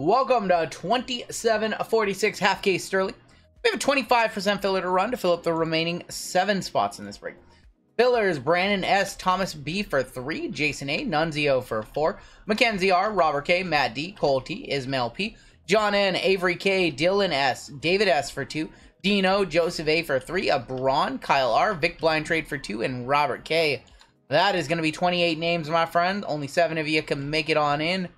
Welcome to 2746 half case Sterling. We have a 25% filler to run to fill up the remaining seven spots in this break. Fillers Brandon S, Thomas B for three, Jason A, Nunzio for four, Mackenzie R, Robert K, Matt D, Cole T, Ismail P, John N, Avery K, Dylan S, David S for two, Dino, Joseph A for three, Abron, Kyle R, Vic Blind Trade for two, and Robert K. That is going to be 28 names, my friend. Only seven of you can make it on in.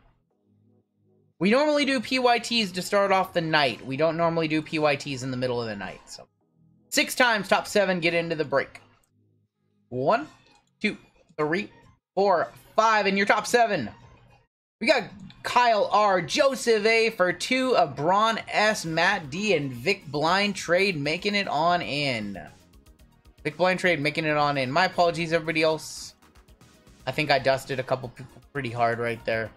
We normally do PYTs to start off the night. We don't normally do PYTs in the middle of the night. So, six times top seven get into the break. One, two, three, four, five, and your top seven. We got Kyle R, Joseph A for two, a Abron S, Matt D, and Vic Blind Trade making it on in. Vic Blind Trade making it on in. My apologies, everybody else. I think I dusted a couple people pretty hard right there.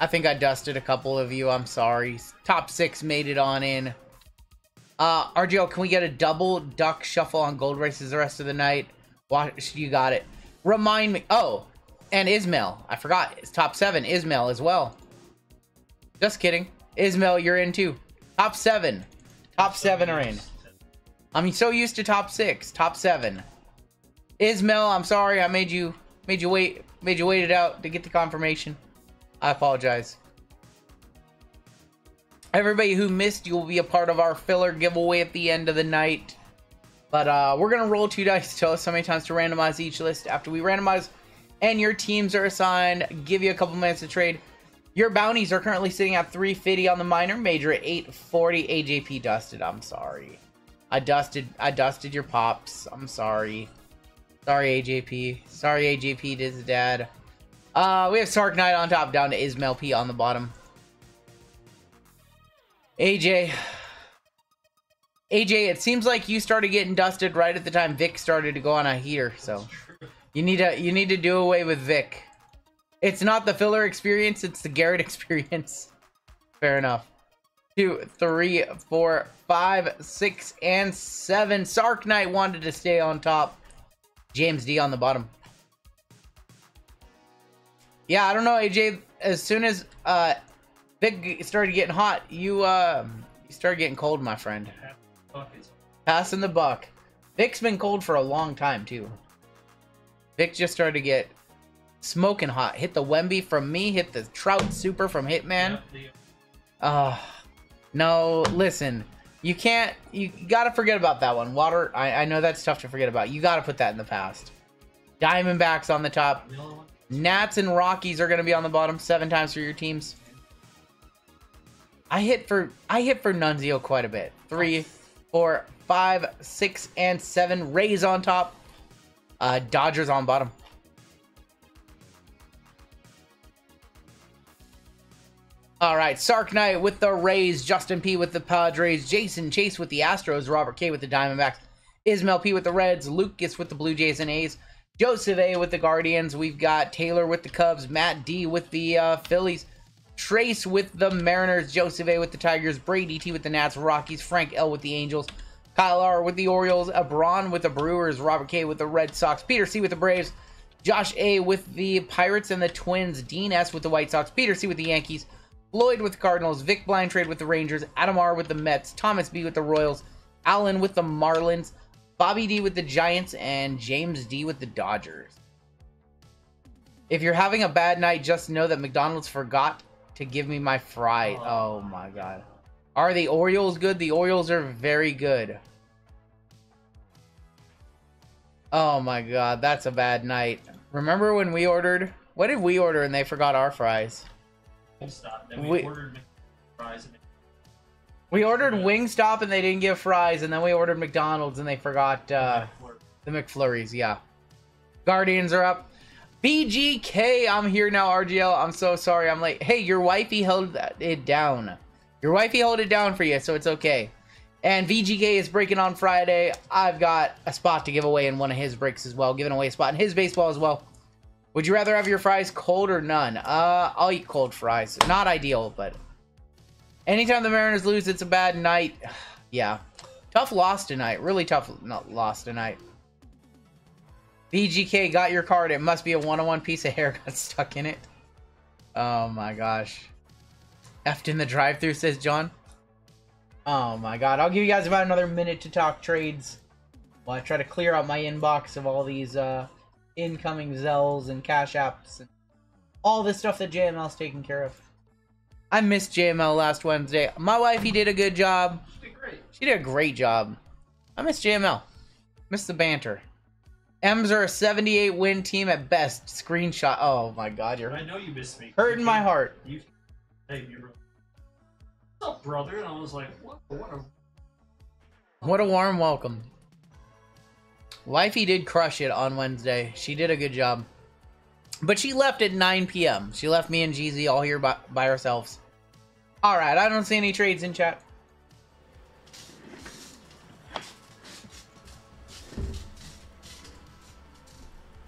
I think I dusted a couple of you. I'm sorry. Top six made it on in. Uh, RGL, can we get a double duck shuffle on gold races the rest of the night? Watch, you got it. Remind me. Oh, and Ismail. I forgot. It's top seven. Ismail as well. Just kidding. Ismail, you're in too. Top seven. Top seven are in. I'm so used to top six. Top seven. Ismail, I'm sorry. I made you made you wait made you wait it out to get the confirmation. I apologize. Everybody who missed, you will be a part of our filler giveaway at the end of the night. But uh, we're going to roll two dice. Tell us how many times to randomize each list. After we randomize and your teams are assigned, give you a couple minutes to trade. Your bounties are currently sitting at 350 on the minor, major at 840. AJP dusted. I'm sorry. I dusted I dusted your pops. I'm sorry. Sorry, AJP. Sorry, AJP did his dad. Uh, we have Sark Knight on top, down to Ismail P on the bottom. AJ. AJ, it seems like you started getting dusted right at the time Vic started to go on a heater, so you need to you need to do away with Vic. It's not the filler experience, it's the Garrett experience. Fair enough. Two, three, four, five, six, and seven. Sark Knight wanted to stay on top. James D on the bottom. Yeah, I don't know, AJ. As soon as uh, Vic started getting hot, you uh, you started getting cold, my friend. Passing the buck. Vic's been cold for a long time too. Vic just started to get smoking hot. Hit the Wemby from me. Hit the Trout Super from Hitman. Uh, no, listen. You can't. You gotta forget about that one. Water. I, I know that's tough to forget about. You gotta put that in the past. Diamondbacks on the top. Nats and Rockies are going to be on the bottom seven times for your teams. I hit for I hit for Nunzio quite a bit. Three, four, five, six, and seven. Rays on top. Uh, Dodgers on bottom. All right, Sark Knight with the Rays, Justin P with the Padres, Jason Chase with the Astros, Robert K with the Diamondbacks, Ismail P with the Reds, Lucas with the Blue Jays and A's, Joseph A with the Guardians. We've got Taylor with the Cubs, Matt D with the uh, Phillies, Trace with the Mariners, Joseph A with the Tigers, Brady T with the Nats, Rockies, Frank L with the Angels, Kyle R with the Orioles, Abron with the Brewers, Robert K with the Red Sox, Peter C with the Braves, Josh A with the Pirates and the Twins, Dean S with the White Sox, Peter C with the Yankees, Floyd with the Cardinals, Vic Blind Trade with the Rangers, Adam R with the Mets, Thomas B with the Royals, Allen with the Marlins, Bobby D with the Giants, and James D with the Dodgers. If you're having a bad night, just know that McDonald's forgot to give me my fries. Oh. oh my god. Are the Orioles good? The Orioles are very good. Oh my god, that's a bad night. Remember when we ordered? What did we order and they forgot our fries? We, We- ordered fries. And We ordered Wingstop and they didn't give fries, and then we ordered McDonald's and they forgot uh, the McFlurries. Yeah. Guardians are up. VGK, I'm here now, RGL. I'm so sorry I'm late. Hey, your wifey held it down. Your wifey held it down for you, so it's okay. And VGK is breaking on Friday. I've got a spot to give away in one of his breaks as well, giving away a spot in his baseball as well. Would you rather have your fries cold or none? Uh, I'll eat cold fries. Not ideal, but anytime the Mariners lose, it's a bad night. yeah. Tough loss tonight. Really tough not loss tonight. VGK got your card. It must be a one-on-one piece of hair got stuck in it. Oh my gosh. Effed in the drive through says John. Oh my god. I'll give you guys about another minute to talk trades. While I try to clear out my inbox of all these uh, incoming Zelles and Cash Apps and all this stuff that JML's taking care of. I missed JML last Wednesday. My wifey did a good job. She did great. She did a great job. I miss JML. Miss the banter. M's are a 78 win team at best. Screenshot. Oh my god, you're I know you missed me. hurting my heart. You, hey, you what's up, brother? And I was like, what? What a What a warm welcome. Wifey did crush it on Wednesday. She did a good job. But she left at 9 p.m. She left me and Jeezy all here by, by ourselves. Alright, I don't see any trades in chat.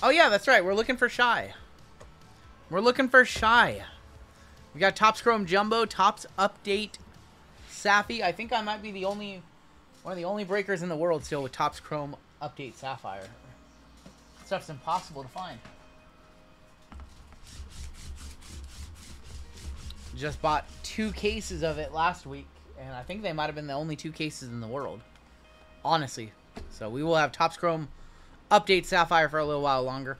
Oh yeah, that's right. We're looking for Shy. We're looking for Shy. We got Topps Chrome Jumbo, Topps Update Safi. I think I might be the only one of the only breakers in the world still with Topps Chrome Update Sapphire. Stuff's impossible to find. Just bought two cases of it last week, and I think they might have been the only two cases in the world. Honestly. So we will have Topps Chrome Update Sapphire for a little while longer.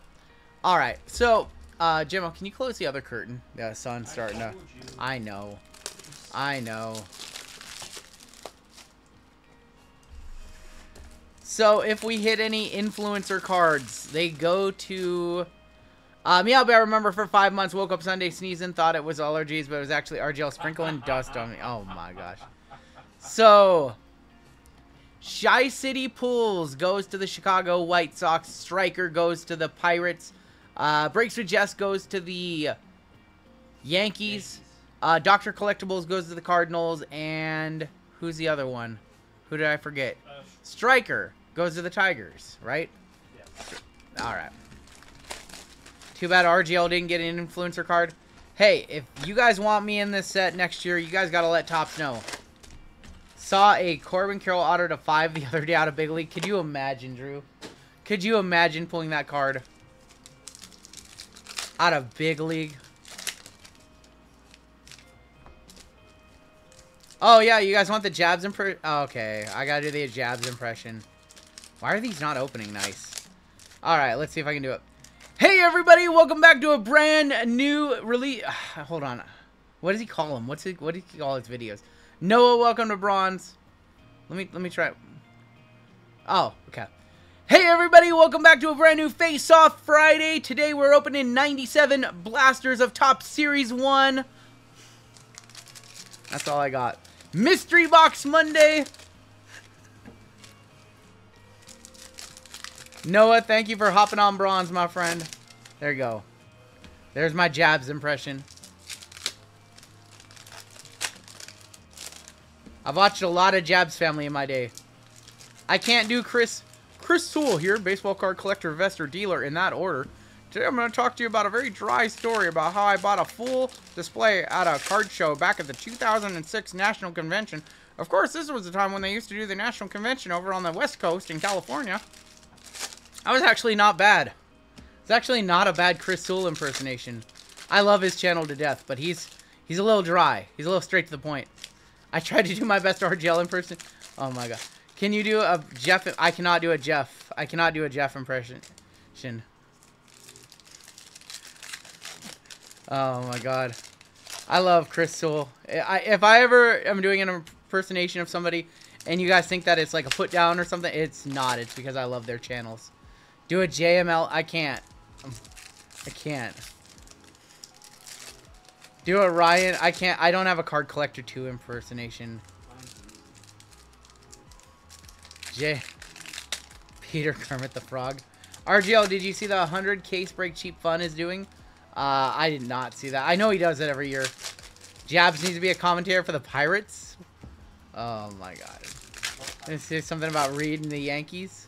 Alright, so, uh, Jimmo, can you close the other curtain? The sun's starting to... told you. I know. I know. So if we hit any influencer cards, they go to uh, Meow Bear. Remember for five months, woke up Sunday sneezing, thought it was allergies, but it was actually RGL sprinkling dust on me. Oh my gosh. So Shy City Pools goes to the Chicago White Sox. Striker goes to the Pirates. Uh, Breaks with Jess goes to the Yankees. Uh, Doctor Collectibles goes to the Cardinals, and who's the other one? Who did I forget? Uh, Striker goes to the Tigers, right? yeah. All right. Too bad RGL didn't get an influencer card. Hey, if you guys want me in this set next year, you guys gotta let Topps know. Saw a Corbin Carroll auto to five the other day out of Big League. Could you imagine, Drew? Could you imagine pulling that card out of Big League? Oh yeah, you guys want the jabs impression? Oh, okay, I gotta do the jabs impression. Why are these not opening nice? All right, let's see if I can do it. Hey everybody, welcome back to a brand new release. Hold on, what does he call them? What's he, what does he call his videos? Noah, welcome to bronze. Let me let me try. Oh, okay. Hey everybody, welcome back to a brand new Face Off Friday. Today we're opening 97 blasters of Topps Series 1. That's all I got. Mystery Box Monday. Noah, thank you for hopping on bronze, my friend. There you go. There's my jabs impression. I've watched a lot of Jabs family in my day. I can't do Chris Chris Sewell here, baseball card collector, investor, dealer in that order. Today I'm going to talk to you about a very dry story about how I bought a full display at a card show back at the 2006 National Convention. Of course, this was the time when they used to do the National Convention over on the West Coast in California. I was actually not bad. It's actually not a bad Chris Sewell impersonation. I love his channel to death, but he's he's a little dry. He's a little straight to the point. I tried to do my best RGL impression. Oh my god. Can you do a Jeff? I cannot do a Jeff. I cannot do a Jeff impression. Oh my god. I love Chris Sewell. If I ever am doing an impersonation of somebody and you guys think that it's like a put down or something, it's not. It's because I love their channels. Do a JML. I can't. I can't. Do a Ryan. I can't. I don't have a card collector 2 impersonation. J. Peter Kermit the Frog. RGL, did you see the 100 case break cheap fun is doing? Uh, I did not see that. I know he does it every year. Jabs needs to be a commentator for the Pirates. Oh my god. Let's say something about Reed and the Yankees.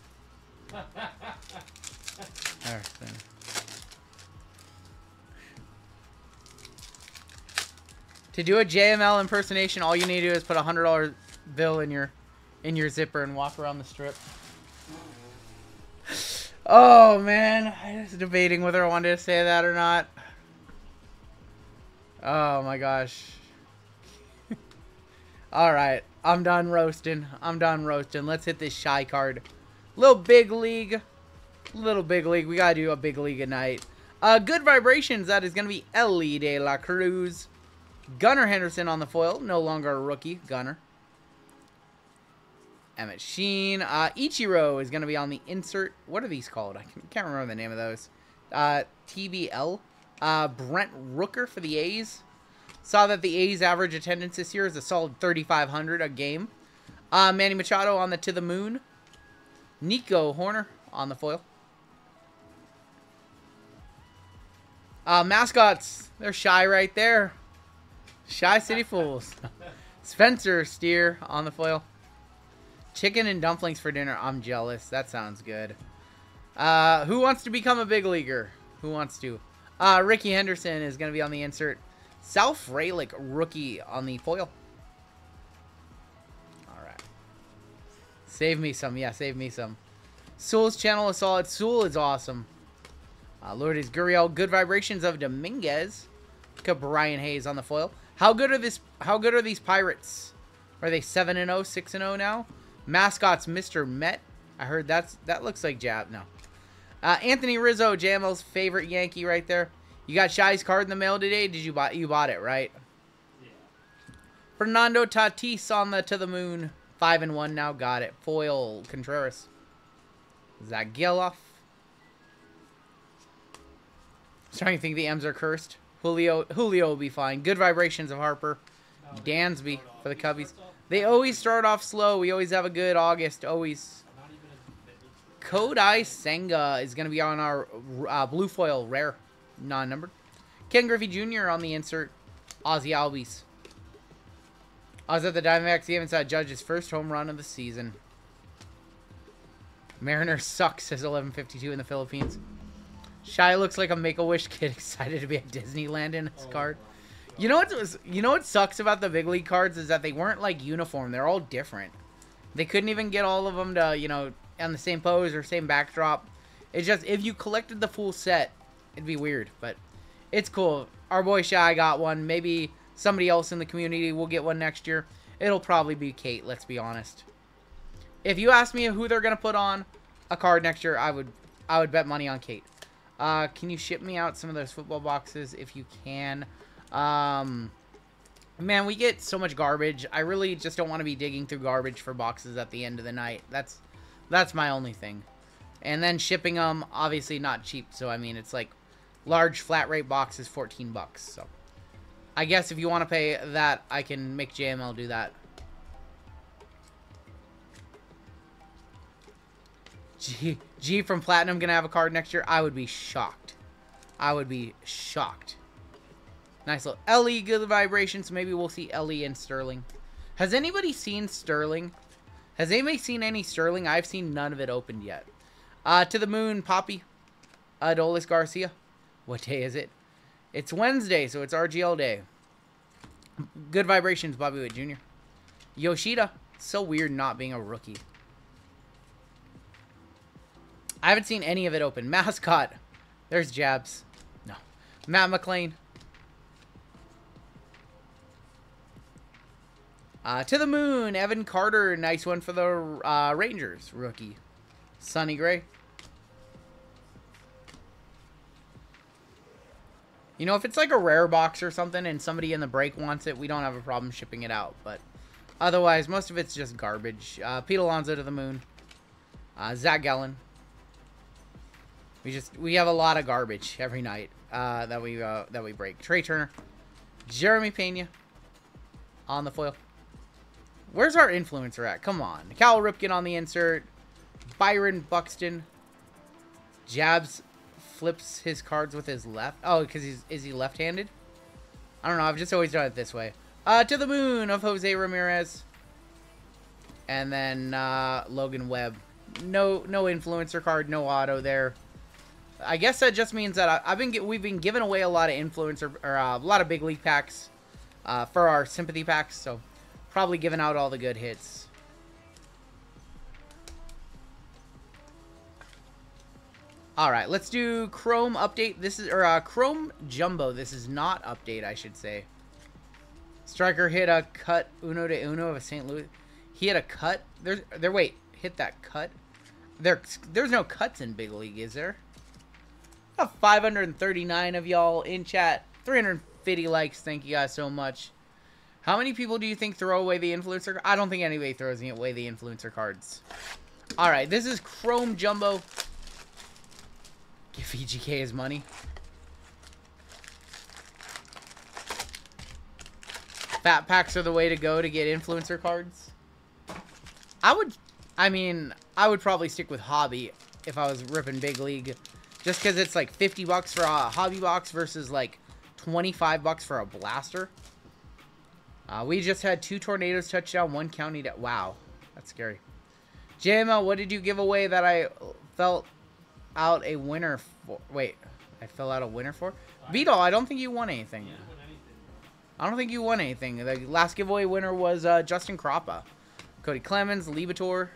To do a JML impersonation, all you need to do is put a hundred dollar bill in your in your zipper and walk around the strip. Oh man, I was debating whether I wanted to say that or not. Oh my gosh. Alright, I'm done roasting. I'm done roasting. Let's hit this shy card. Little big league. Little big league. We gotta do a big league at night. Uh, good vibrations. That is gonna be Elly De La Cruz. Gunnar Henderson on the foil. No longer a rookie. Gunnar. Emmet Sheehan. Uh, Ichiro is going to be on the insert. What are these called? I can't remember the name of those. Uh, TBL. Uh, Brent Rooker for the A's. Saw that the A's average attendance this year is a solid 3,500 a game. Uh, Manny Machado on the To the Moon. Nico Hoerner on the foil. Uh, mascots. They're shy right there. Shy City Fools. Spencer Steer on the foil. Chicken and dumplings for dinner. I'm jealous. That sounds good. Uh, who wants to become a big leaguer? Who wants to? Uh, Rickey Henderson is going to be on the insert. Sal Frelick, rookie on the foil. Save me some. Yeah, save me some. Sewell's channel is solid. Sewell is awesome. Uh, Lourdes Gurriel, good vibrations of Dominguez. Look at Brian Hayes on the foil. How good are this? How good are these Pirates? Are they 7 and 0, 6 and 0 now? Mascots Mr. Met. I heard that's that looks like Jab. No. Uh, Anthony Rizzo, JML's favorite Yankee right there. You got Shy's card in the mail today. Did you buy? You bought it, right? Yeah. Fernando Tatis on the to the moon. Five and one now. Got it. Foil Contreras. Zack Gelof. Starting to think the M's are cursed. Julio Julio will be fine. Good vibrations of Harper. Dansby for the Cubbies. They always start off slow. We always have a good August. Always. Kodai Senga is going to be on our uh, blue foil rare, non-numbered. Ken Griffey Jr. on the insert. Ozzie Albies. I was at the Diamondbacks. He even saw Judge's first home run of the season. Mariner sucks, says 1152 in the Philippines. Shy looks like a Make-A-Wish kid excited to be at Disneyland in his Oh, card. You know what? You know what sucks about the big league cards is that they weren't like uniform. They're all different. They couldn't even get all of them to you know on the same pose or same backdrop. It's just if you collected the full set, it'd be weird. But it's cool. Our boy Shy got one. Maybe somebody else in the community will get one next year. It'll probably be Kate. Let's be honest. If you ask me who they're gonna put on a card next year, I would I would bet money on Kate. Uh, can you ship me out some of those football boxes if you can? Um, man, we get so much garbage. I really just don't want to be digging through garbage for boxes at the end of the night. That's that's my only thing. And then shipping them, obviously not cheap. So I mean, it's like large flat rate boxes, 14 bucks. So I guess if you want to pay that, I can make JML do that. G, G from Platinum gonna have a card next year. I would be shocked. I would be shocked. Nice little Elly, good vibrations. Maybe we'll see Elly and Sterling. Has anybody seen Sterling? Has anybody seen any Sterling? I've seen none of it opened yet. Uh, to the moon, Poppy. Adolis Garcia. What day is it? It's Wednesday, so it's RGL day. Good vibrations, Bobby Witt Jr. Yoshida. So weird not being a rookie. I haven't seen any of it open. Mascot. There's Jabs. No. Matt McLain. Uh, to the moon, Evan Carter. Nice one for the uh, Rangers rookie. Sonny Gray. You know, if it's like a rare box or something and somebody in the break wants it, we don't have a problem shipping it out. But otherwise, most of it's just garbage. Uh, Pete Alonso to the moon. Uh, Zach Gallen. We just we have a lot of garbage every night uh, that we uh, that we break. Trea Turner, Jeremy Pena on the foil. Where's our influencer at? Come on, Cal Ripken on the insert. Byron Buxton. Jabs flips his cards with his left. Oh, because he's is he left-handed? I don't know. I've just always done it this way. Uh, to the moon of Jose Ramirez. And then uh, Logan Webb. No, no influencer card, no auto there. I guess that just means that I, I've been get, we've been giving away a lot of influencer or uh, a lot of big league packs uh, for our sympathy packs. So probably giving out all the good hits. All right, let's do Chrome update. This is or uh, Chrome Jumbo. This is not update, I should say. Striker hit a cut uno de uno of a St. Louis. He had a cut. There's there. Wait, hit that cut. There, there's no cuts in big league, is there? 539 of y'all in chat. 350 likes. Thank you guys so much. How many people do you think throw away the influencer? I don't think anybody throws away the influencer cards. All right, this is Chrome Jumbo. Give VGK his money. Fat packs are the way to go to get influencer cards. I would, I mean, I would probably stick with hobby if I was ripping big league. Just because it's like 50 bucks for a hobby box versus like 25 bucks for a blaster. Uh, we just had two tornadoes touchdown, one county. To, wow, that's scary. JML, what did you give away that I felt out a winner for? Wait, I fell out a winner for? Beetle, I don't think you won anything. I don't think you won anything. The last giveaway winner was uh, Justin Croppa. Cody Clemens, Libator.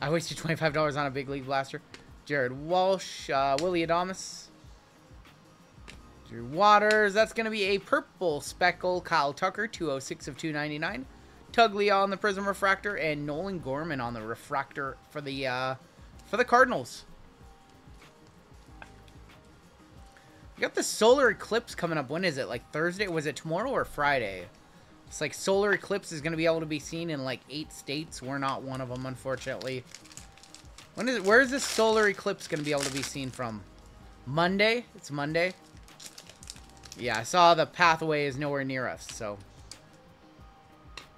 I wasted $25 on a big league blaster. Jared Walsh, uh, Willy Adames. Drew Waters. That's going to be a purple speckle. Kyle Tucker, 206 of 299. Tuglia on the Prism Refractor, and Nolan Gorman on the Refractor for the uh, for the Cardinals. We got the solar eclipse coming up. When is it? Like Thursday? Was it tomorrow or Friday? It's like solar eclipse is going to be able to be seen in like eight states. We're not one of them, unfortunately. When is it? Where is this solar eclipse going to be able to be seen from? Monday? It's Monday. Yeah, I saw the pathway is nowhere near us, so.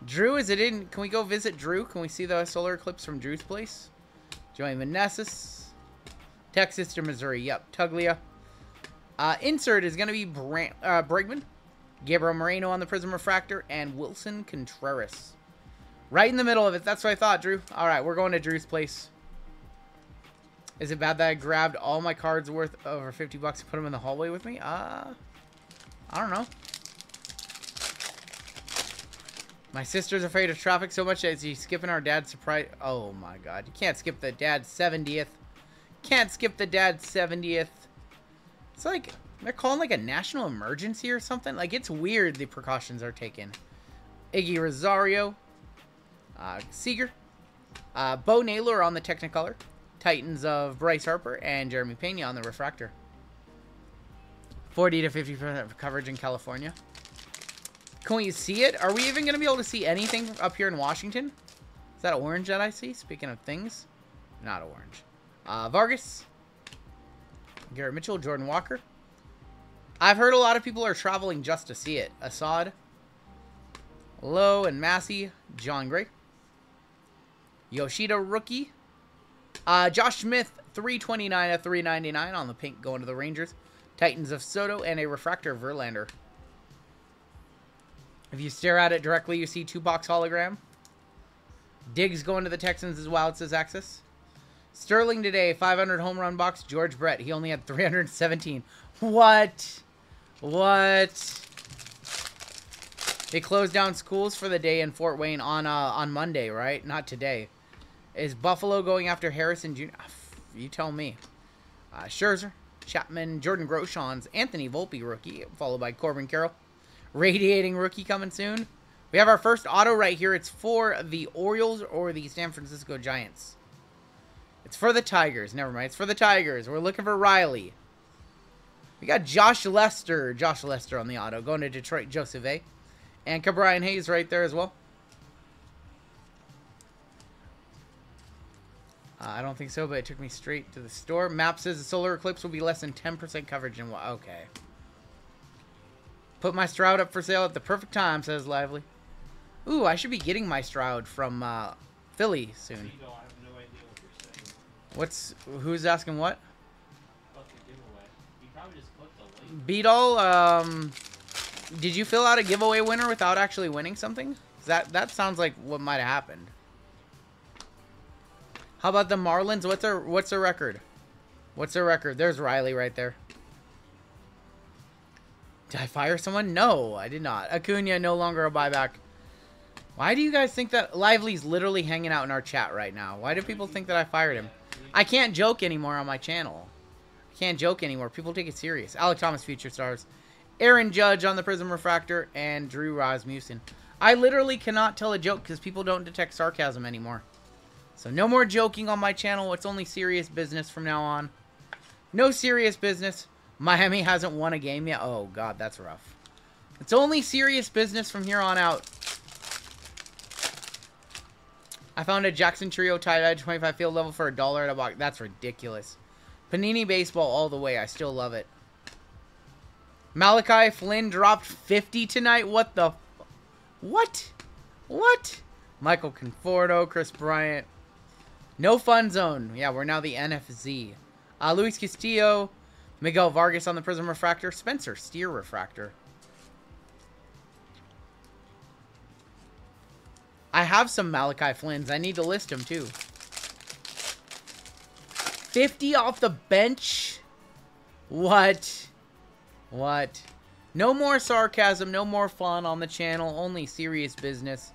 Drew, is it in? Can we go visit Drew? Can we see the solar eclipse from Drew's place? Join Manessis. Texas to Missouri. Yep. Tuglia. Uh, insert is going to be Brand, uh, Bregman. Gabriel Moreno on the Prism Refractor. And Willson Contreras. Right in the middle of it. That's what I thought, Drew. All right, we're going to Drew's place. Is it bad that I grabbed all my cards worth over 50 bucks and put them in the hallway with me? Uh, I don't know. My sister's afraid of traffic so much that she's skipping our dad's surprise. Oh my god. You can't skip the dad's 70th. Can't skip the dad's 70th. It's like, they're calling like a national emergency or something. Like, it's weird the precautions are taken. Iggy Rosario. Uh, Seager. Uh, Bo Naylor on the Technicolor. Titans of Bryce Harper and Jeremy Pena on the Refractor. 40 to 50% coverage in California. Can we see it? Are we even going to be able to see anything up here in Washington? Is that orange that I see? Speaking of things. Not orange. Uh, Vargas. Garrett Mitchell. Jordan Walker. I've heard a lot of people are traveling just to see it. Assad. Lowe and Massey. John Gray. Yoshida rookie. Uh, Josh Smith, 329 of 399 on the pink going to the Rangers. Titans of Soto and a refractor Verlander. If you stare at it directly, you see two box hologram. Diggs going to the Texans as well, it says Axis. Sterling today, 500 home run box. George Brett, he only had 317. What? What? They closed down schools for the day in Fort Wayne on uh, on Monday, right? Not today. Is Buffalo going after Harrison Jr.? You tell me. Uh, Scherzer, Chapman, Jordan Groshans, Anthony Volpe rookie, followed by Corbin Carroll. Radiating rookie coming soon. We have our first auto right here. It's for the Orioles or the San Francisco Giants. It's for the Tigers. Never mind. It's for the Tigers. We're looking for Riley. We got Josh Lester. Josh Lester on the auto. Going to Detroit, Joseph A. And Brian Hayes right there as well. Uh, I don't think so, but it took me straight to the store. Map says the solar eclipse will be less than 10% coverage in... Okay. Put my Stroud up for sale at the perfect time, says Lively. Ooh, I should be getting my Stroud from uh, Philly soon. What's... Who's asking what? Beetle, um... Did you fill out a giveaway winner without actually winning something? That that sounds like what might have happened. How about the Marlins? What's their what's their record? What's their record? There's Riley right there. Did I fire someone? No, I did not. Acuna no longer a buyback. Why do you guys think that Lively's literally hanging out in our chat right now? Why do people think that I fired him? I can't joke anymore on my channel. I can't joke anymore. People take it serious. Alek Thomas, Future Stars. Aaron Judge on the Prism Refractor, and Drew Rasmussen. I literally cannot tell a joke because people don't detect sarcasm anymore. So no more joking on my channel. It's only serious business from now on. No serious business. Miami hasn't won a game yet. Oh, God, that's rough. It's only serious business from here on out. I found a Jackson Chourio tie-dye 25 field level for a dollar at a box. That's ridiculous. Panini Baseball all the way. I still love it. Malachi Flynn dropped 50 tonight. What the... What? What? Michael Conforto, Kris Bryant. No fun zone. Yeah, we're now the NFZ. Uh, Luis Castillo, Miguel Vargas on the Prism Refractor, Spencer Steer Refractor. I have some Malachi Flynn's. I need to list them too. 50 off the bench? What? What? No more sarcasm, no more fun on the channel, only serious business.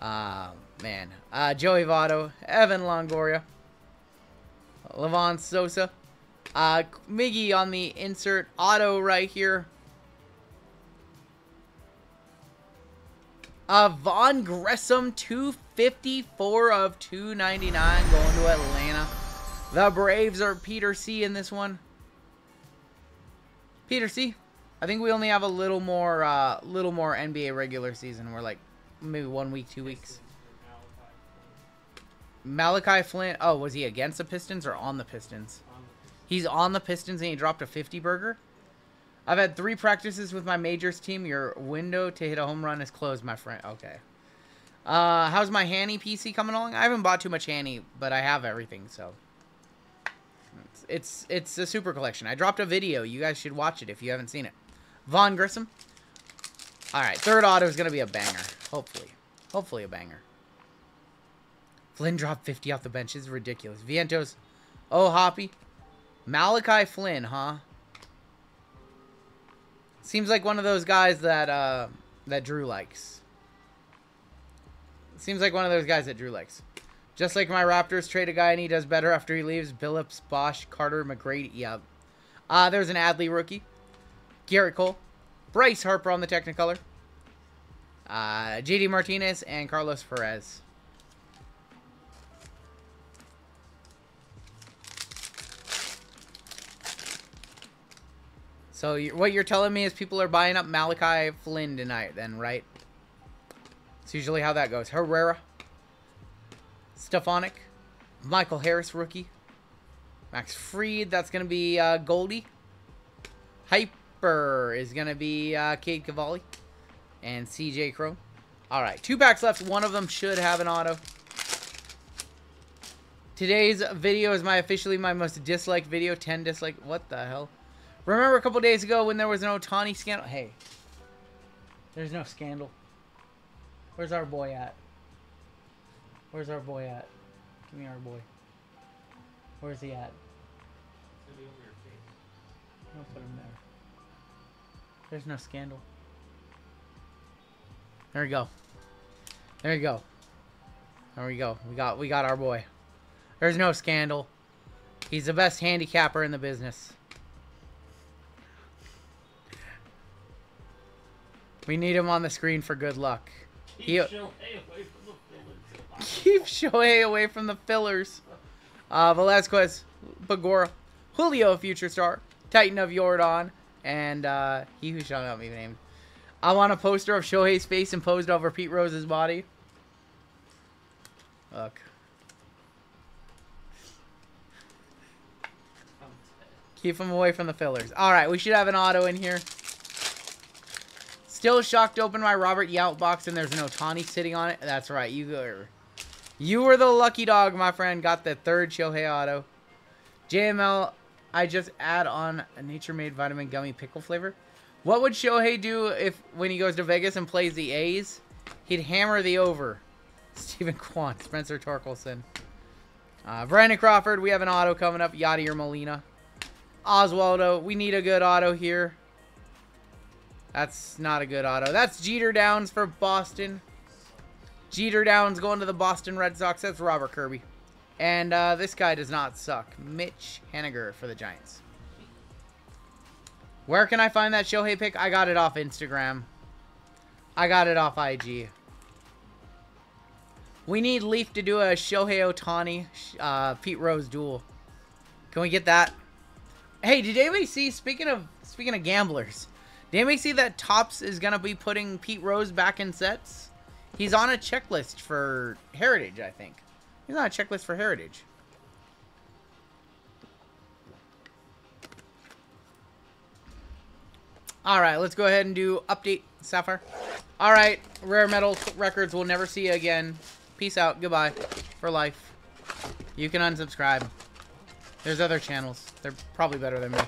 Ah, uh, man. Uh, Joey Votto, Evan Longoria, Livan Sosa, uh, Miggy on the insert auto right here. Uh, Vaughn Grissom, 254 of 299 going to Atlanta. The Braves are Peter C in this one. Peter C. I think we only have a little more, uh, little more NBA regular season. We're like maybe one week, two weeks. Malachi Flynn. Oh, was he against the Pistons or on the Pistons? He's on the Pistons and he dropped a 50 burger. I've had three practices with my majors team. Your window to hit a home run is closed, my friend. Okay. Uh, how's my Hanny PC coming along? I haven't bought too much Hanny, but I have everything, so. It's, it's, it's a super collection. I dropped a video. You guys should watch it if you haven't seen it. Vaughn Grissom. Alright, third auto is going to be a banger. Hopefully. Hopefully a banger. Flynn dropped 50 off the bench. This is ridiculous. Vientos. Oh, Hoppy. Malachi Flynn, huh? Seems like one of those guys that uh, that Drew likes. Seems like one of those guys that Drew likes. Just like my Raptors trade a guy and he does better after he leaves. Billups, Bosh, Carter, McGrady. Yep. Uh, there's an Adley rookie. Gerrit Cole. Bryce Harper on the Technicolor. Uh, JD Martinez and Carlos Perez. So what you're telling me is people are buying up Malachi Flynn tonight then, right? It's usually how that goes. Herrera. Stefanik. Michael Harris, rookie. Max Fried, that's going to be uh, Goldie. Hyper is going to be uh, Cade Cavalli. And CJ Cron. Alright, two packs left. One of them should have an auto. Today's video is my officially my most disliked video. 10 dislike. What the hell? Remember a couple days ago when there was an Ohtani scandal? Hey, there's no scandal. Where's our boy at? Where's our boy at? Give me our boy. Where's he at? I'll put him there. There's no scandal. There we go. There we go. There we go. We got we got our boy. There's no scandal. He's the best handicapper in the business. We need him on the screen for good luck. Keep He- Shohei away from the fillers. Keep Shohei away from the fillers. Uh, Velasquez, Bagora, Julio, future star, Titan of Jordan, and uh, he who shall not be named. I want a poster of Shohei's face imposed over Pete Rose's body. Look. Keep him away from the fillers. All right, we should have an auto in here. Still shocked to open my Robert Yount box and there's an Ohtani sitting on it. That's right, you were, you were the lucky dog, my friend. Got the third Shohei auto. JML, I just add on a Nature Made Vitamin Gummy Pickle flavor. What would Shohei do if when he goes to Vegas and plays the A's? He'd hammer the over. Steven Kwan, Spencer Torkelson. Uh, Brandon Crawford, we have an auto coming up. Yadier Molina. Oswaldo, we need a good auto here. That's not a good auto. That's Jeter Downs for Boston. Jeter Downs going to the Boston Red Sox. That's Robert Kirby. And uh, this guy does not suck. Mitch Haniger for the Giants. Where can I find that Shohei pick? I got it off Instagram. I got it off IG. We need Leaf to do a Shohei Ohtani, uh, Pete Rose duel. Can we get that? Hey, did anybody see? Speaking of speaking of gamblers, did anybody see that Topps is gonna be putting Pete Rose back in sets? He's on a checklist for Heritage, I think. He's on a checklist for Heritage. All right, let's go ahead and do update Sapphire. All right, Rare Metal Records we'll never see again. Peace out. Goodbye for life. You can unsubscribe. There's other channels. They're probably better than me.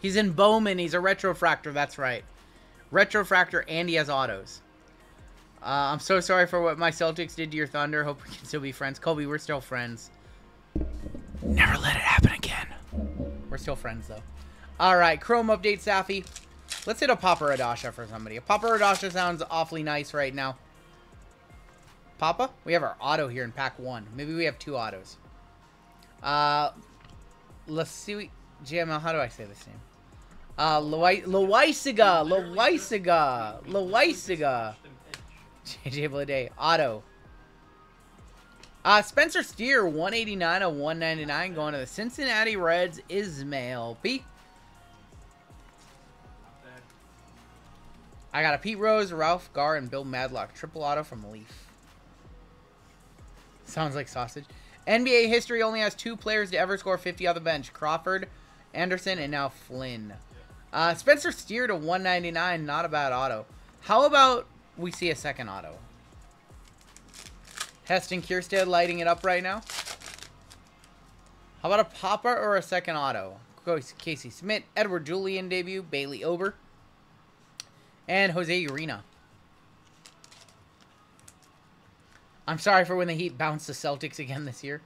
He's in Bowman. He's a retrofractor. That's right. Retrofractor and he has autos. Uh, I'm so sorry for what my Celtics did to your Thunder. Hope we can still be friends. Kobe, we're still friends. Never let it happen again. We're still friends, though. All right, Chrome update, Safi. Let's hit a Papa Radasha for somebody. A Papa Radasha sounds awfully nice right now. Papa? We have our auto here in pack one. Maybe we have two autos. Uh, Lasui... JML, how do I say this name? Uh, Loisiga, Loisiga, Loisiga. JJ Bleday, auto. Uh, Spencer Steer, 189 of 199, going to the Cincinnati Reds, Ismail P. I got a Pete Rose, Ralph Garr, and Bill Madlock. Triple auto from Leaf. Sounds like sausage. NBA history only has two players to ever score 50 on the bench. Crawford, Anderson, and now Flynn. Uh, Spencer Steer to 199. Not a bad auto. How about we see a second auto? Heston Kjerstad lighting it up right now. How about a popper or a second auto? Casey Smith, Edouard Julien debut, Bailey Ober, and Jose Urena. I'm sorry for when the Heat bounce the Celtics again this year.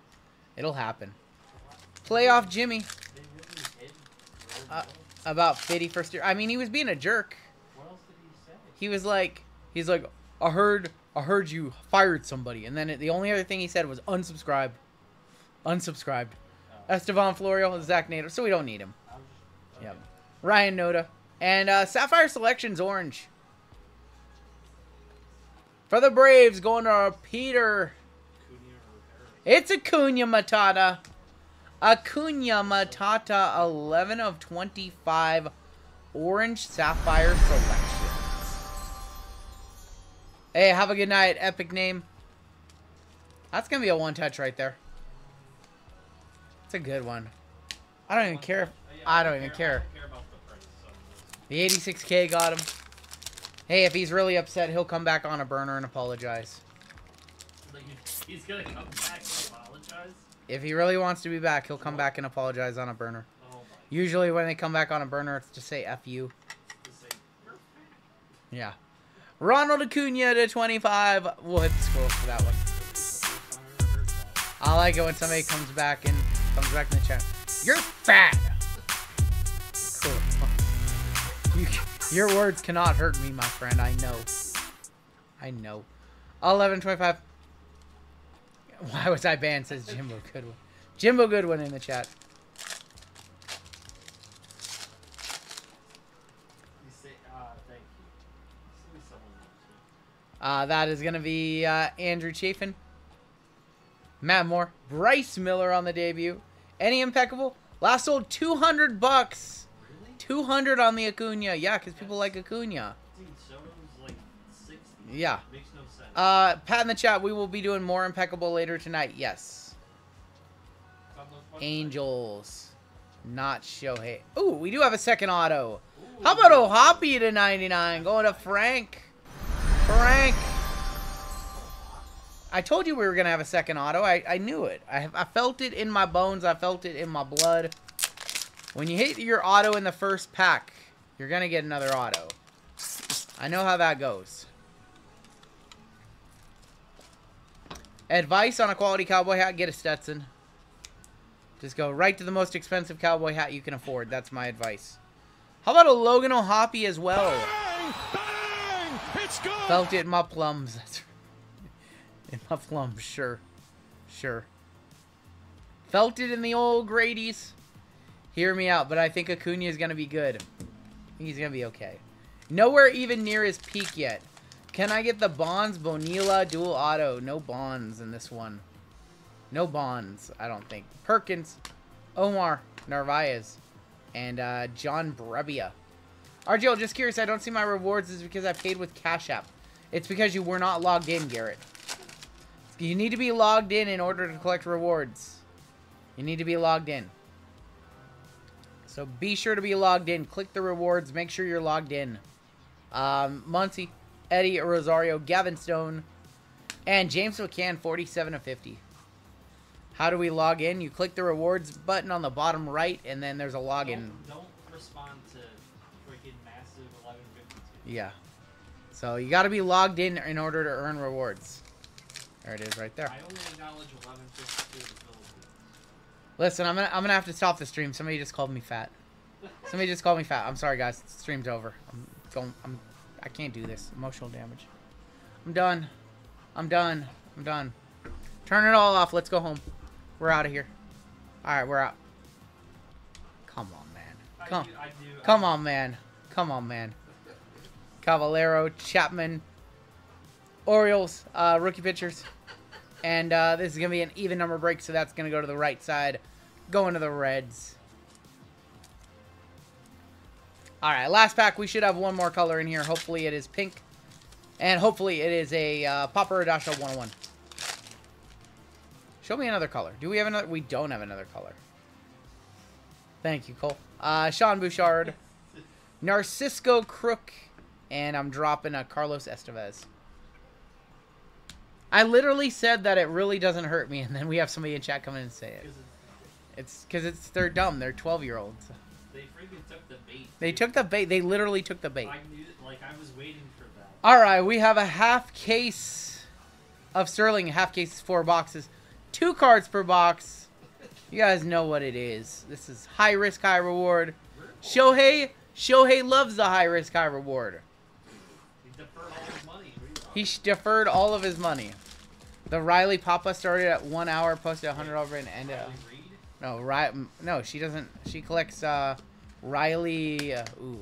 It'll happen. Playoff Jimmy. Uh, about Fitty first year. I mean, he was being a jerk. What else did he say? He was like, he's like, I heard, I heard you fired somebody, and then it, the only other thing he said was unsubscribe, unsubscribed. Oh. Estevan Florial, Zach Nader, so we don't need him. Okay. Yep. Ryan Noda, and uh, Sapphire Selections Orange. For the Braves, going to Peter. It's Acuna Matata. Acuna Matata, 11 of 25 Orange Sapphire Selections. Hey, have a good night. Epic name. That's going to be a one-touch right there. It's a good one. I don't even care. Oh, I don't even care. The 86k got him. Hey, if he's really upset, he'll come back on a burner and apologize. He's gonna come back? If he really wants to be back, he'll come back and apologize on a burner. Oh Usually when they come back on a burner, it's to say F you. Yeah. Ronald Acuna to 25. We'll hit the scroll for that one. I like it when somebody comes back and comes back in the chat. You're fat! Cool. You, your words cannot hurt me, my friend. I know. I know. 1125. Why was I banned, says Jimbo Goodwin. Jimbo Goodwin in the chat. Uh, that is going to be uh, Andrew Chafin. Matt Moore. Bryce Miller on the debut. Any impeccable? Last sold 200 bucks. 200 on the Acuna. Yeah, because people like Acuna. Yeah. Uh, Pat in the chat, we will be doing more impeccable later tonight. Yes. Angels. Not Shohei. Ooh, we do have a second auto. How about O'Hoppe to 99? Going to Frank. Frank. I told you we were going to have a second auto. I, I knew it. I, I felt it in my bones. I felt it in my blood. When you hit your auto in the first pack, you're going to get another auto. I know how that goes. Advice on a quality cowboy hat, get a Stetson. Just go right to the most expensive cowboy hat you can afford. That's my advice. How about a Logan O'Hoppe as well? Bang! Bang! Felt it in my plums. In my flum, sure. Sure. Felt it in the old Grady's. Hear me out, but I think Acuna is going to be good. He's going to be okay. Nowhere even near his peak yet. Can I get the Bonds, Bonilla, dual auto? No Bonds in this one. No Bonds, I don't think. Perkins, Omar, Narvaez, and uh, John Brebbia. RGL, just curious, I don't see my rewards is because I paid with Cash App. It's because you were not logged in, Garrett. You need to be logged in in order to collect rewards. You need to be logged in. So be sure to be logged in. Click the rewards. Make sure you're logged in. Um, Muncy, Eddie Rosario, Gavin Stone, and James McCann, 47 of 50. How do we log in? You click the rewards button on the bottom right, and then there's a login. Don't, don't respond to freaking massive 1152. Yeah. So you got to be logged in in order to earn rewards. There it is, right there. I only acknowledge 1152 in. Listen, I'm gonna I'm gonna have to stop the stream. Somebody just called me fat. Somebody just called me fat. I'm sorry, guys. Stream's over. I'm going. I'm. I can't do this. Emotional damage. I'm done. I'm done. I'm done. Turn it all off. Let's go home. We're out of here. All right, we're out. Come on, man. I Come. do, I do, Come on, man. Come on, man. Cavalero, Chapman, Orioles, uh, rookie pitchers. And uh, this is going to be an even number break, so that's going to go to the right side. Going to the Reds. All right, last pack. We should have one more color in here. Hopefully it is pink. And hopefully it is a uh, Papa Radasha 101. Show me another color. Do we have another? We don't have another color. Thank you, Cole. Uh, Sean Bouchard. Narciso Crook. And I'm dropping a Carlos Estevez. I literally said that it really doesn't hurt me, and then we have somebody in chat come in and say it. It's because it's they're dumb. They're 12 year olds. they freaking took the bait. They took the bait. They literally took the bait. I knew, like, I was waiting for that. All right, we have a half case of Sterling. Half case is four boxes, two cards per box. You guys know what it is. This is high risk, high reward. Shohei, Shohei loves the high risk, high reward. He deferred all his money. What are you talking He deferred all of his money. The Riley Papa started at one hour, posted a hundred over and ended. Reed? no, right? no, she doesn't. She collects uh, Riley. Uh, ooh,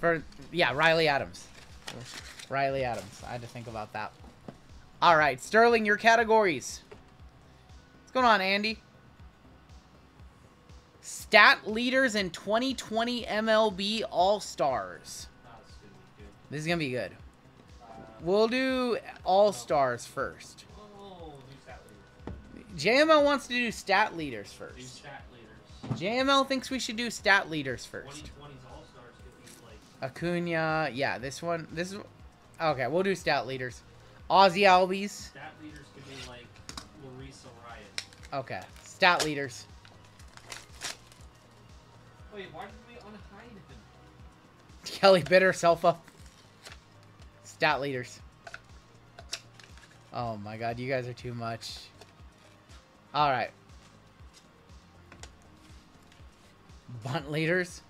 for yeah, Riley Adams. Riley Adams. I had to think about that. All right, Sterling, your categories. What's going on, Andy? Stat leaders in 2020 MLB All Stars. It's gonna be good. This is gonna be good. We'll do All Stars first. do stat leaders. JML wants to do stat leaders Do first. JML thinks we should do stat leaders first. 2020's All Stars could be like Acuna, yeah, this one, this is, okay, we'll do stat leaders. Ozzie Albies, stat leaders could be like Larissa Ryan. okay, stat leaders. Wait, why did we unhide him? Kelly bit herself up. Stat leaders. Oh my god, you guys are too much. Alright. Bunt leaders.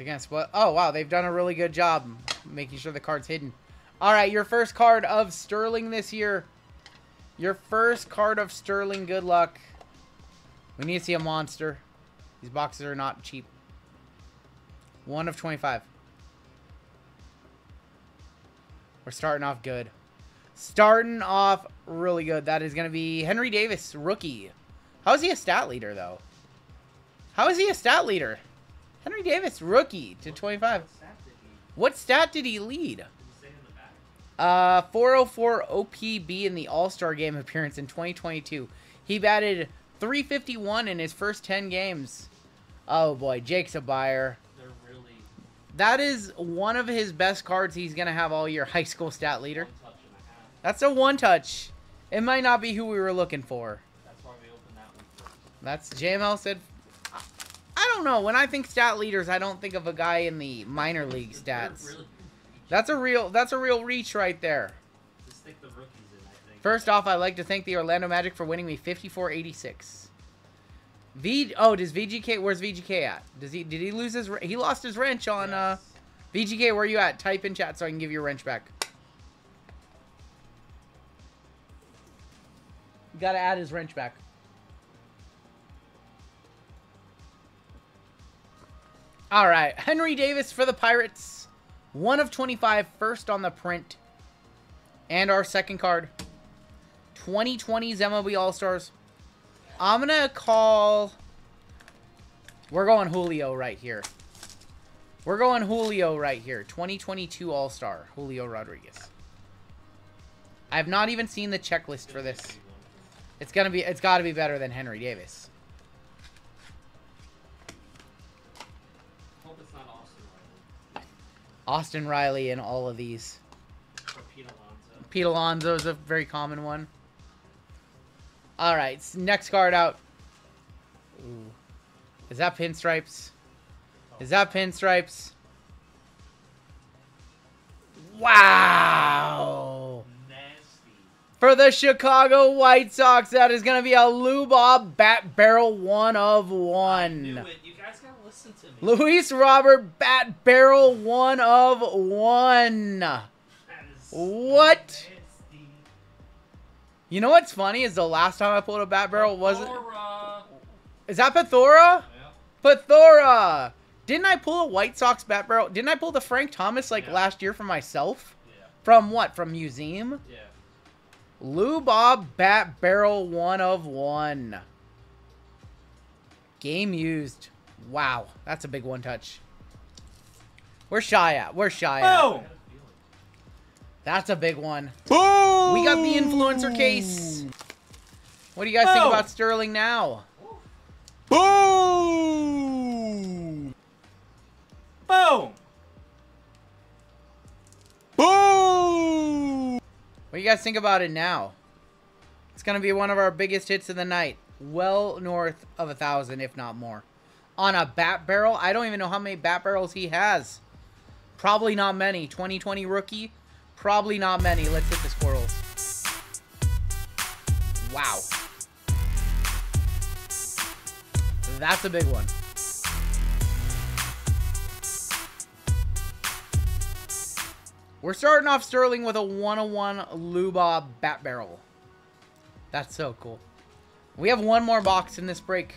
Against what? Oh wow, they've done a really good job making sure the card's hidden. Alright, your first card of Sterling this year. Your first card of Sterling, good luck. We need to see a monster. These boxes are not cheap. One of 25. We're starting off good. Starting off really good. That is going to be Henry Davis, rookie. How is he a stat leader, though? How is he a stat leader? Henry Davis, rookie to 25. What stat did he, What stat did he lead? did he say in? Uh, 404 OPB in the All Star game appearance in 2022. He batted 351 in his first 10 games. Oh boy, Jake's a buyer. Really That is one of his best cards he's going to have all year. High school stat leader. one touch and a. That's a one touch. It might not be who we were looking for. That's why we opened that one first. That's JML said. Don't know. When I think stat leaders, I don't think of a guy in the minor league stats. That's a real. That's a real reach right there. to stick the rookies in, I think. First off, I'd like to thank the Orlando Magic for winning me 54-86. V. Oh, does VGK? Where's VGK at? Does he? Did he lose his? He lost his wrench on. uh. VGK, where you at? Type in chat so I can give you a wrench back. Got to add his wrench back. All right, Henry Davis for the Pirates. One of 25, first on the print. And our second card. 2020's MLB All-Stars. I'm going to call... We're going Julio right here. We're going Julio right here. 2022 All-Star, Julio Rodriguez. I have not even seen the checklist for this. It's gonna be. It's got to be better than Henry Davis. Austin Riley and all of these. Pete Alonso. Pete Alonso is a very common one. All right, next card out. Ooh. Is that pinstripes? Is that pinstripes? Wow! For the Chicago White Sox, that is going to be a Lubob Bat Barrel 1 of 1 listen to me. Luis Robert Bat Barrel one of one. What? nasty. You know what's funny is the last time I pulled a Bat Barrel wasn't. Is that Pathora? Yeah. Pathora! Didn't I pull a White Sox Bat Barrel? Didn't I pull the Frank Thomas like Yeah. last year for myself? Yeah. From what? From Museum? Yeah. Lou Bob Bat Barrel one of one. Game used. Wow, that's a big one touch. Where's Shy at? Where's Shy at? I Boom! got a feeling. That's a big one. Boom! We got the influencer case. What do you guys think Oh. about Sterling now? Boom! Boom! Boom! What do you guys think about it now? It's gonna be one of our biggest hits of the night. Well north of a thousand, if not more. On a bat barrel, I don't even know how many bat barrels he has. Probably not many. 2020 rookie, probably not many. Let's hit the squirrels. Wow. That's a big one. We're starting off Sterling with a 101 Luba Bat Barrel. That's so cool. We have one more box in this break.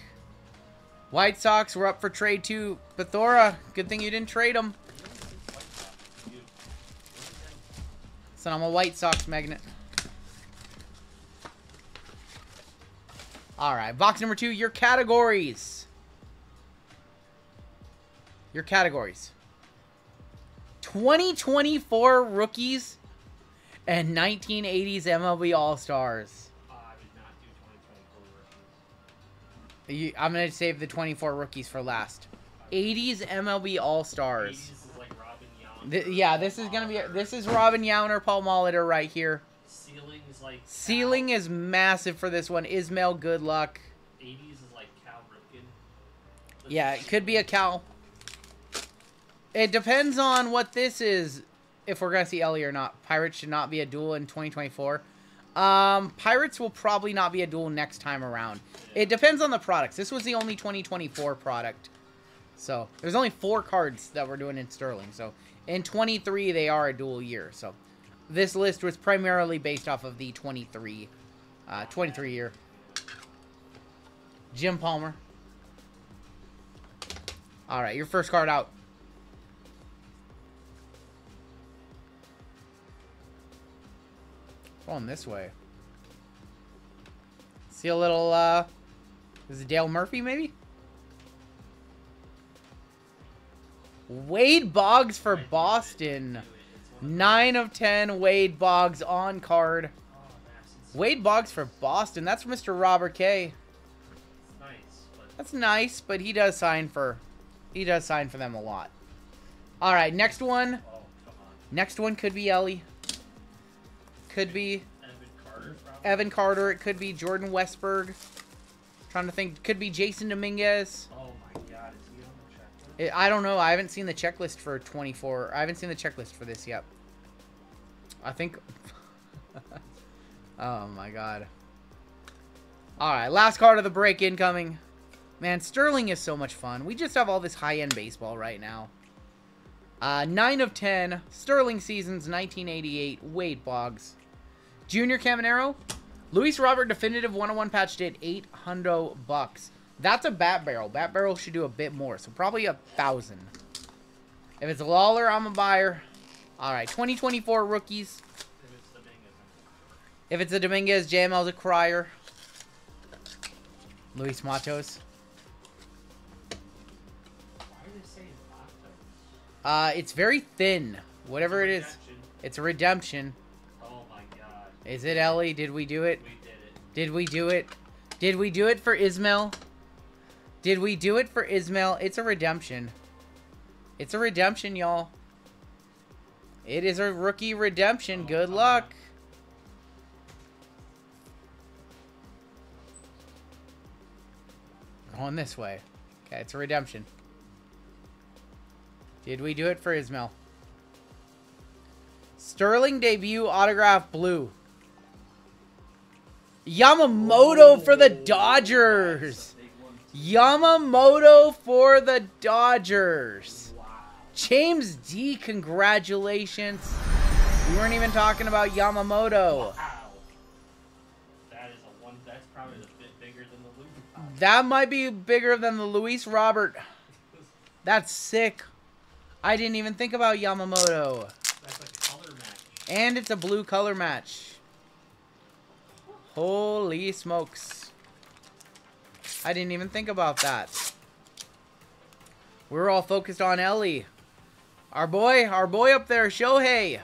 White Sox, we're up for trade too. Bethora, good thing you didn't trade him. So I'm a White Sox magnet. Alright, box number two, your categories. Your categories. 2024 rookies and 1980s MLB All 2024 rookies. I'm gonna save the 24 rookies for last. 80s MLB All 80s Stars. is like Robin Yount. Th- yeah, this is gonna be. This is Robin Yount, Paul Molitor right here. Ceiling is like. Ceiling Cal. is massive for this one. Ismail, good luck. 80s is like Cal Ripken. This Yeah, it could be a Cal. It depends on what this is. If we're gonna see Ellie or not. Pirates should not be a dual in 2024. Um, Pirates will probably not be a dual next time around. It depends on the products. This was the only 2024 product. So, there's only four cards that we're doing in Sterling. So, in 23, they are a dual year. So, this list was primarily based off of the 23, uh, 23 year. Jim Palmer. All right, your first card out. Going this way. See a little, uh, is it Dale Murphy, maybe? Wade Boggs for Boston. knew it. It's one of 9 of 10 Wade Boggs on card. Wade Boggs for Boston. That's Mr. Robert K. That's nice, but he does sign for he does sign for them a lot. All right, next one. Next one could be Ellie. Could be Evan Carter. Probably. Evan Carter. It could be Jordan Westburg. Trying to think. Could be Jasson Dominguez. Oh my God, is he on the checklist? It, I don't know. I haven't seen the checklist for 24. I haven't seen the checklist for this yet. I think. oh my god. All right, last card of the break incoming. Man, Sterling is so much fun. We just have all this high-end baseball right now. Uh, 9 of 10. Sterling Seasons 1988. Wade Boggs. Junior Caminero. Luis Robert Definitive 101 patch did 800 bucks. That's a bat barrel. Bat barrel should do a bit more, so probably a thousand. If it's a Lawlar, I'm a buyer. All right, 2024 rookies. If it's a Dominguez, JML's a crier. Luis Matos. Uh, it's very thin. Whatever it is, it's a redemption. Oh. Is it Ellie? Did we do it? We did it. Did we do it? Did we do it for Ismail? Did we do it for Ismail? It's a redemption. It's a redemption, y'all. It is a rookie redemption. Oh, Good oh, luck. Oh. Going this way. Okay, it's a redemption. Did we do it for Ismail? Sterling debut autograph blue. Yamamoto for the Dodgers. Yamamoto for the Dodgers. Wow. James D, congratulations. We weren't even talking about Yamamoto. That is a one. That's probably a bit bigger than the Luke. That might be bigger than the Luis Robert. That's sick. I didn't even think about Yamamoto. That's a color match. And it's a blue color match. Holy smokes. I didn't even think about that. We're all focused on Ellie. Our boy, our boy up there, Shohei.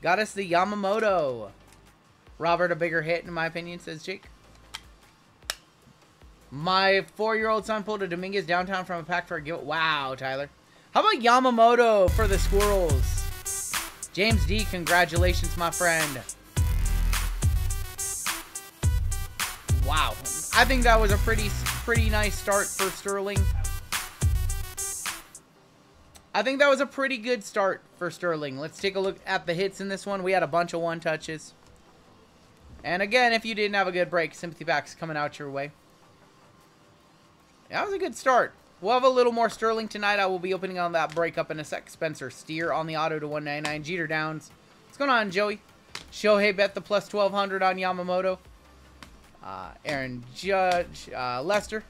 Got us the Yamamoto. Robert, a bigger hit, in my opinion, says Jake. My four-year-old son pulled a Dominguez downtown from a pack for a gift. Wow, Tyler. How about Yamamoto for the Squirrels? James D, congratulations, my friend. Wow. I think that was a pretty pretty nice start for Sterling. I think that was a pretty good start for Sterling. Let's take a look at the hits in this one. We had a bunch of one touches. And again, if you didn't have a good break, sympathy packs coming out your way. That was a good start. We'll have a little more Sterling tonight. I will be opening on that break up in a sec. Spencer Steer on the auto to 199. Jeter Downs. What's going on, Joey? Shohei bet the plus 1200 on Yamamoto. Uh, Aaron Judge. Uh, Lester.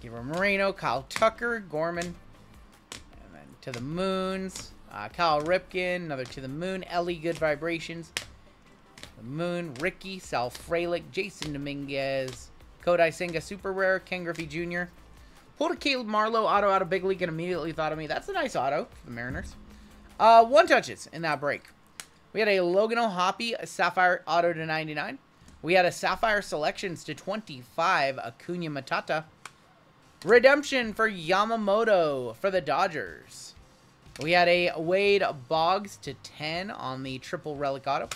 Gabriel Moreno. Kyle Tucker. Gorman. And then to the moons. Uh, Cal Ripken. Another to the moon. Ellie Good Vibrations. The moon. Rickey. Sal Frelick. Jasson Dominguez. Kodai Senga Super Rare. Ken Griffey Jr. Pulled a Caleb Marlowe auto out of Big League and immediately thought of me. That's a nice auto for the Mariners. Uh, one touches in that break. We had a Logan O'Hoppe Sapphire auto to 99. We had a Sapphire Selections to 25 Acuna Matata. Redemption for Yamamoto for the Dodgers. We had a Wade Boggs to 10 on the triple relic auto.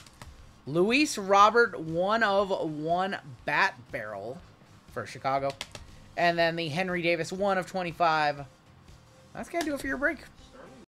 Luis Robert, one of one bat barrel for Chicago. And then the Henry Davis, one of 25. That's going to do it for your break.